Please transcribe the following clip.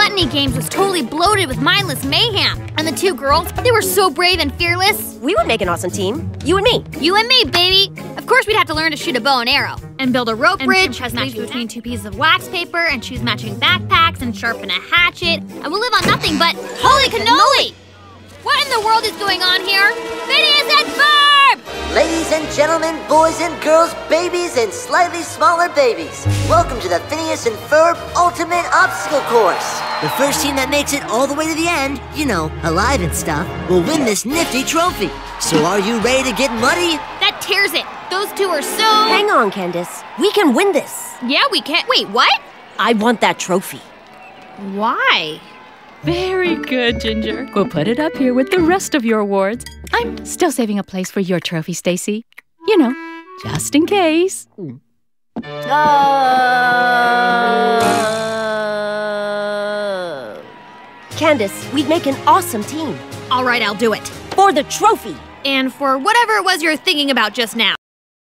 gluttony games was totally bloated with mindless mayhem. And the two girls, they were so brave and fearless. We would make an awesome team. You and me. You and me, baby. Of course, we'd have to learn to shoot a bow and arrow, and build a rope bridge, And choose between two pieces of wax paper, and choose matching backpacks, and sharpen a hatchet. And we'll live on nothing but holy cannoli! What in the world is going on here? Phineas and Ferb! Ladies and gentlemen, boys and girls, babies and slightly smaller babies, welcome to the Phineas and Ferb Ultimate Obstacle Course. The first team that makes it all the way to the end, you know, alive and stuff, will win this nifty trophy. So are you ready to get muddy? That tears it. Those two are so. Hang on, Candace. We can win this. Yeah, we can. Wait, what? I want that trophy. Why? Very good, Ginger. We'll put it up here with the rest of your awards. I'm still saving a place for your trophy, Stacy. You know, just in case. Uh... Candace, we'd make an awesome team. All right, I'll do it. For the trophy. And for whatever it was you're thinking about just now.